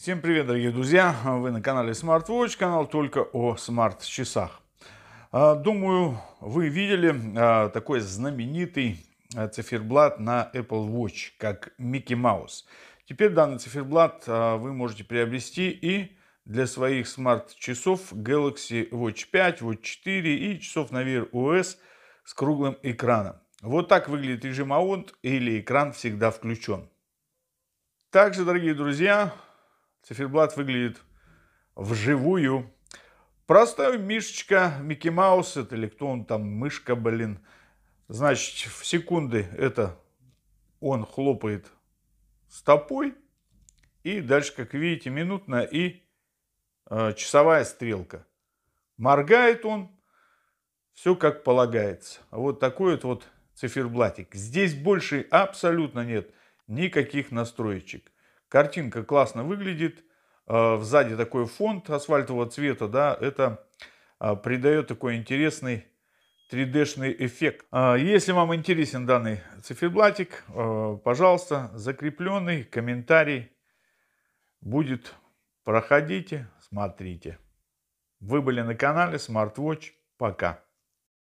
Всем привет, дорогие друзья! Вы на канале SmartWatch, канал только о смарт-часах. А, думаю, вы видели а, такой знаменитый а, циферблат на Apple Watch, как Mickey Mouse. Теперь данный циферблат вы можете приобрести и для своих смарт-часов Galaxy Watch 5, Watch 4 и часов на Wear OS с круглым экраном. Вот так выглядит режим ON или экран всегда включен. Также, дорогие друзья, Циферблат выглядит вживую. Простая мишечка Микки Маус, это или кто он там, мышка, блин. Значит, в секунды это он хлопает стопой. И дальше, как видите, минутная и э, часовая стрелка. Моргает он, все как полагается. Вот такой вот, вот циферблатик. Здесь больше абсолютно нет никаких настроечек. Картинка классно выглядит. Э, сзади такой фонд асфальтового цвета, да, это э, придает такой интересный 3D-шный эффект. Э, если вам интересен данный циферблатик, пожалуйста, закрепленный комментарий будет. Проходите, смотрите. Вы были на канале SmartWatch. Пока.